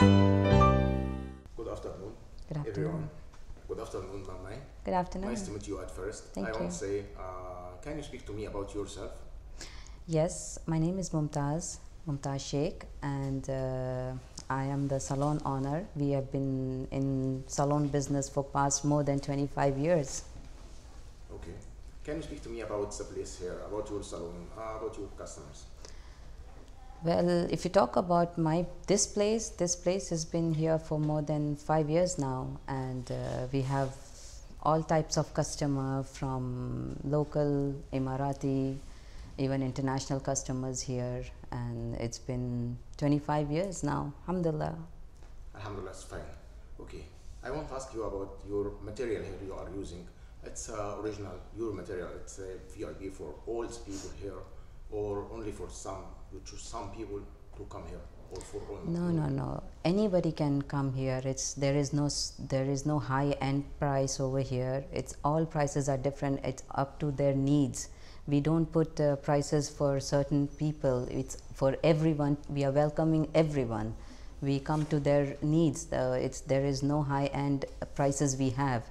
Good afternoon. Good afternoon. Everyone. Good afternoon, Mamai. Good afternoon. Nice to meet you at first. Thank I you. want to say, uh, can you speak to me about yourself? Yes, my name is Mumtaz, Mumtaz Sheikh, and uh, I am the salon owner. We have been in salon business for past more than 25 years. Okay. Can you speak to me about the place here, about your salon, uh, about your customers? Well, if you talk about my this place, this place has been here for more than five years now, and uh, we have all types of customer from local Emirati, even international customers here, and it's been 25 years now. Alhamdulillah. Alhamdulillah, it's fine. Okay. I want to ask you about your material here you are using. It's uh, original, your material. It's a VIP for all people here, or only for some. You choose some people to come here, or for all. No, no, no. Anybody can come here. It's there is no there is no high end price over here. It's all prices are different. It's up to their needs. We don't put uh, prices for certain people. It's for everyone. We are welcoming everyone. We come to their needs. Uh, it's there is no high end prices we have.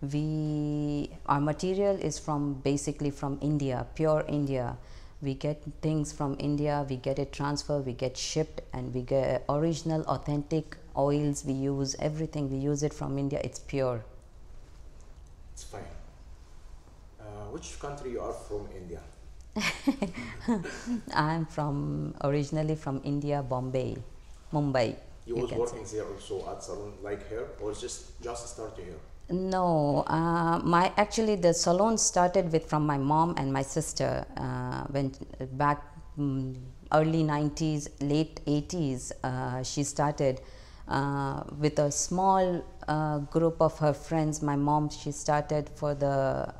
We our material is from basically from India, pure India we get things from India, we get it transferred, we get shipped, and we get original, authentic oils. We use everything. We use it from India. It's pure. It's fine. Uh, which country you are from? India. I'm from originally from India, Bombay, Mumbai. You, you was working there also at salon like here, or just just started here? No, uh, my actually the salon started with from my mom and my sister uh, when back mm, early 90s, late 80s. Uh, she started uh, with a small uh, group of her friends. My mom she started for the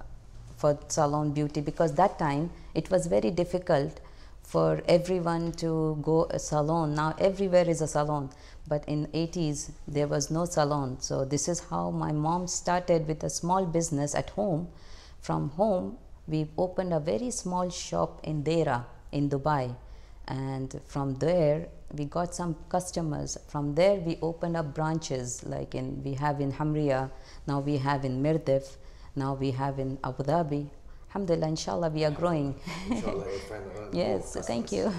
for salon beauty because that time it was very difficult for everyone to go a salon. Now everywhere is a salon but in 80s there was no salon. So this is how my mom started with a small business at home. From home we opened a very small shop in Deira in dubai. And from there we got some customers. From there we opened up branches like in we have in hamria now we have in mirdif now we have in abu dhabi alhamdulillah inshallah we are growing Inshallah, yes thank you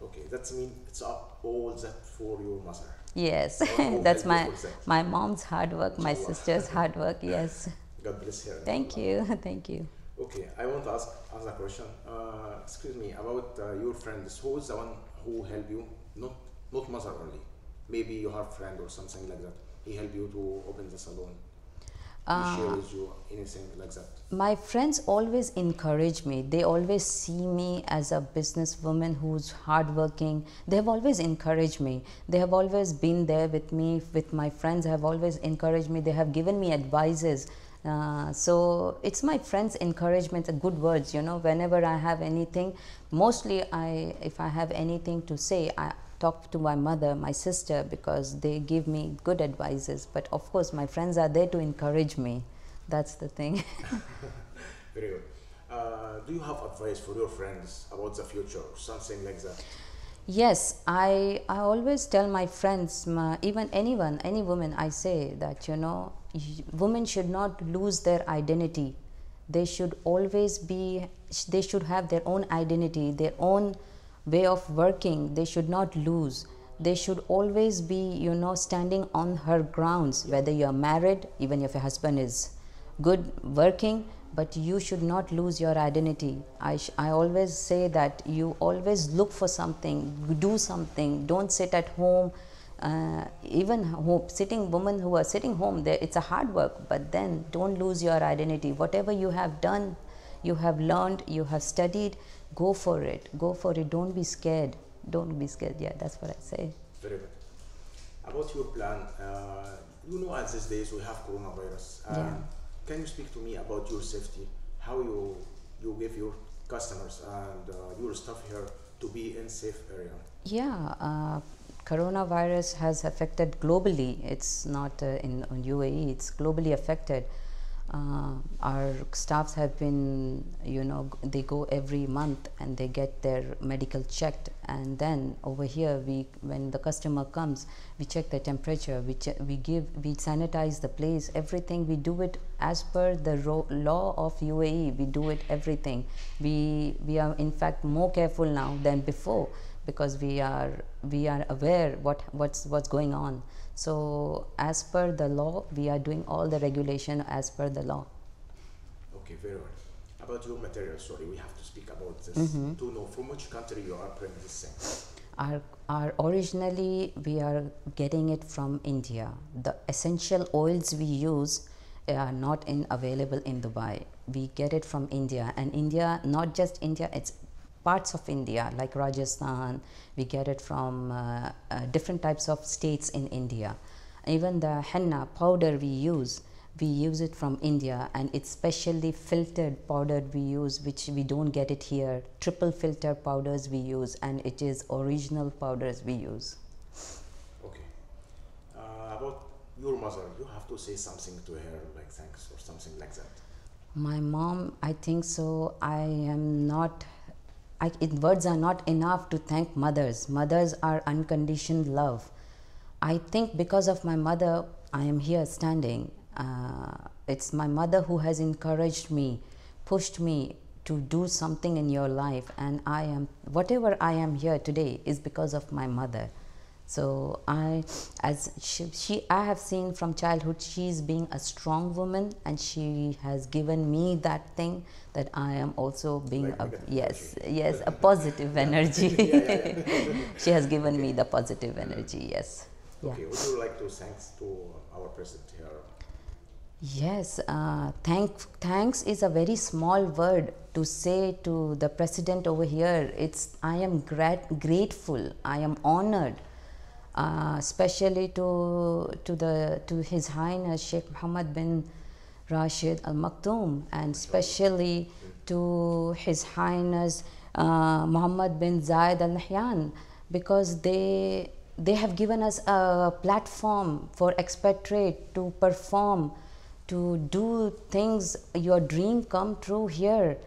Okay, that's mean it's up all that for your mother. yes Oh, that's my my mom's hard work my sister's hard work yes God bless her. thank you thank you Okay, I want to ask another question. Uh, excuse me about uh, your friends. Who is the one who helped you? Not not mother only. Maybe you have friend or something like that. He helped you to open the salon. He share you anything like that. my friends always encourage me. They always see me as a businesswoman who's hardworking. They have always encouraged me. They have always been there with me with my friends have always encouraged me. They have given me advices. Uh, so it's my friends encouragement good words you know. Whenever i have anything mostly i if i have anything to say i talk to my mother my sister because they give me good advices but of course my friends are there to encourage me that's the thing Very good. Uh, do you have advice for your friends about the future something like that? Yes, I, I always tell my friends, my, even anyone, any woman, I say that, you know, women should not lose their identity. They should always be, they should have their own identity, their own way of working. They should not lose. They should always be, you know, standing on her grounds, whether you are married, even if your husband is good working but you should not lose your identity I, I always say that you always look for something do something don't sit at home uh, even sitting women who are sitting home there it's a hard work but then don't lose your identity whatever you have done you have learned you have studied go for it go for it don't be scared don't be scared yeah that's what i say Very good. About your plan, uh, you know, at these days we have coronavirus. Um, Yeah. Can you speak to me about your safety? How you you give your customers and uh, your staff here to be in safe area? Yeah, uh, coronavirus has affected globally. It's not uh, in on UAE. It's globally affected. Uh, our staffs have been, you know, they go every month and they get their medical checked, and then over here, we when the customer comes, we check the temperature, we we give, we sanitize the place, everything. We do it as per the law of UAE. We do it everything. We we are in fact more careful now than before because we are we are aware what what's what's going on so as per the law we are doing all the regulation as per the law Okay, very well. About your material, sorry, we have to speak about this Mm-hmm. to know from which country you are thing. our, our originally we are getting it from india the essential oils we use are not in available in dubai we get it from india and india not just india it's parts of india like rajasthan we get it from uh, uh, different types of states in india even the henna powder we use we use it from India and it's specially filtered powder we use which we don't get it here triple filter powders we use and it is original powders we use Okay. Uh, about your mother, you have to say something to her, like thanks or something like that. my mom I think so I am not I, it, words are not enough to thank mothers. Mothers are unconditioned love. I think because of my mother I am here standing. Uh, it's my mother who has encouraged me pushed me to do something in your life. And I am whatever I am here today is because of my mother so I, as she, she, I have seen from childhood, she's being a strong woman, and she has given me that thing that I am also being Like a yes, yes, a positive energy. she has given me the positive energy. Yes. Yeah. Okay, would you like to thanks to our president here? Yes, uh, thank, thanks is a very small word to say to the president over here. It's I am grat- grateful. I am honored, uh, especially to to the to His Highness Sheikh Mohammed bin Rashid Al Maktoum, and especially to His Highness uh, Muhammad bin Zayed Al Nahyan, because they they have given us a platform for expatriate to perform to do things your dream come true here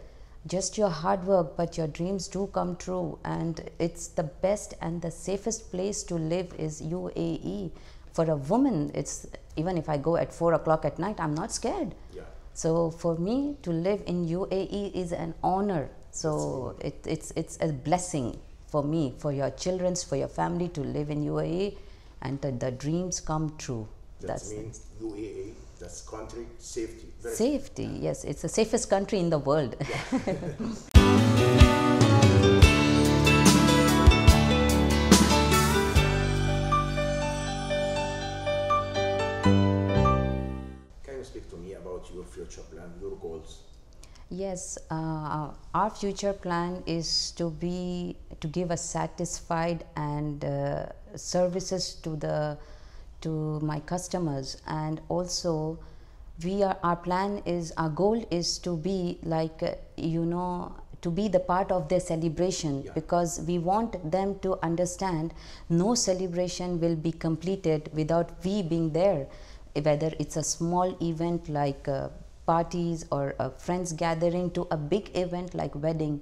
just your hard work but your dreams do come true. And it's the best and the safest place to live is uae for a woman it's even if i go at 4 o'clock at night i'm not scared. Yeah. so for me to live in uae is an honor. So it, it's it's a blessing for me for your children's for your family to live in uae and that the dreams come true. That that's means UAA, that's country safety. Very Safety, yes, it's the safest country in the world. Can you speak to me about your future plan, your goals? yes, uh, our future plan is to be to give a satisfied and uh, services to the to my customers, and also we are our plan is our goal is to be like uh, you know to be the part of their celebration Yeah. because we want them to understand no celebration will be completed without we being there whether it's a small event like uh, parties or a friends gathering to a big event like wedding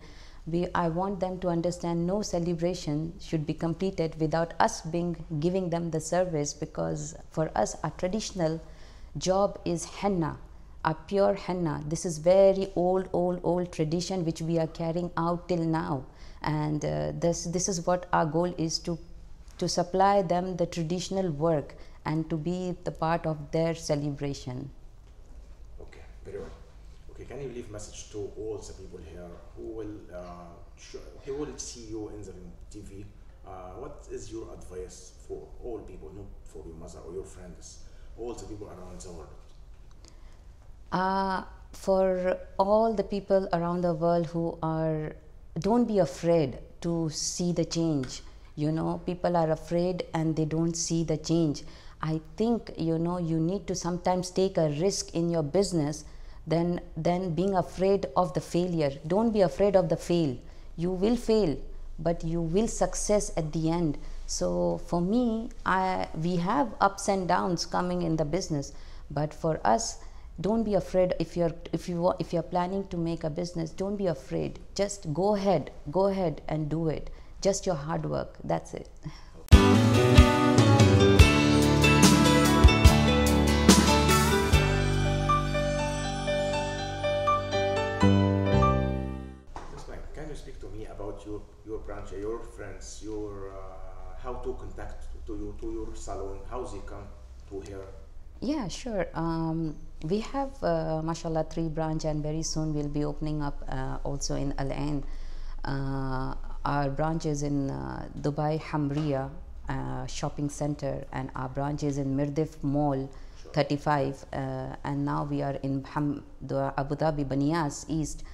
we i want them to understand no celebration should be completed without us being giving them the service because for us a traditional job is henna a pure henna. This is very old old old tradition which we are carrying out till now. And uh, this this is what our goal is to to supply them the traditional work and to be the part of their celebration. Okay, very well. Okay, can you leave message to all the people here who will uh, who will see you in the TV? Uh, what is your advice for all people, not for your mother or your friends, all the people around the world? uh, for all the people around the world who are don't be afraid to see the change you know people are afraid and they don't see the change i think you know you need to sometimes take a risk in your business than than being afraid of the failure. Don't be afraid of the fail. You will fail but you will success at the end. So for me i we have ups and downs coming in the business but for us don't be afraid if you're if you if you're planning to make a business don't be afraid. Just go ahead go ahead and do it. Just your hard work. That's it to me about your your branch, your friends, your uh, how to contact to you to your salon, how they come to here? Yeah, sure. Um, we have, uh, mashallah, three branch, and very soon we'll be opening up uh, also in Al Ain. Uh, our branch is in uh, Dubai Hamria uh, shopping center, and our branch is in Mirdif Mall 35. Uh, and now we are in Ham- Abu Dhabi Banias East.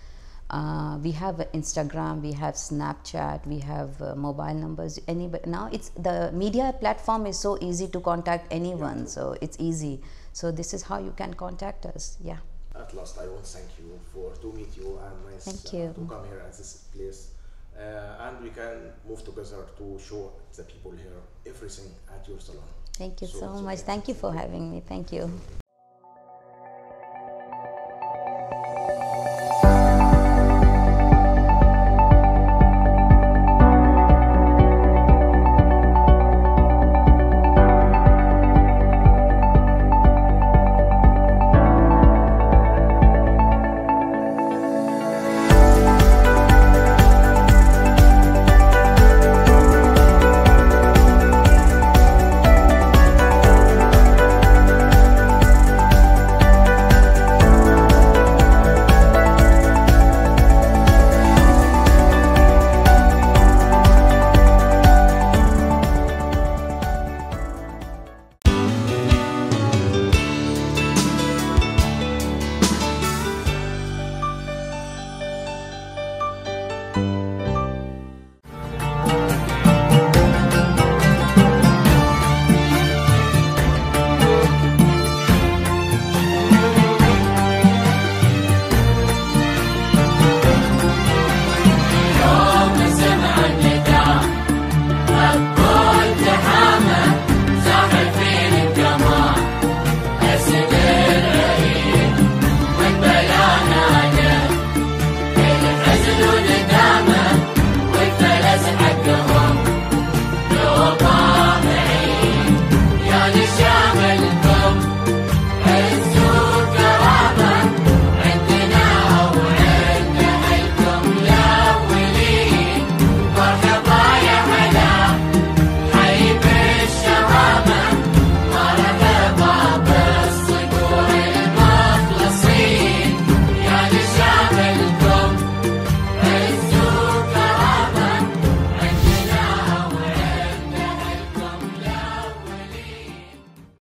Uh, we have Instagram, we have Snapchat, we have uh, mobile numbers. Anybody now, it's the media platform is so easy to contact anyone, so it's easy. So this is how you can contact us. Yeah. At last, I want to thank you for to meet you and nice Thank uh, you. to come here at this place. Uh, and we can move together to show the people here everything at your salon. Thank you So- so much. yeah, Thank you for having me. Thank you.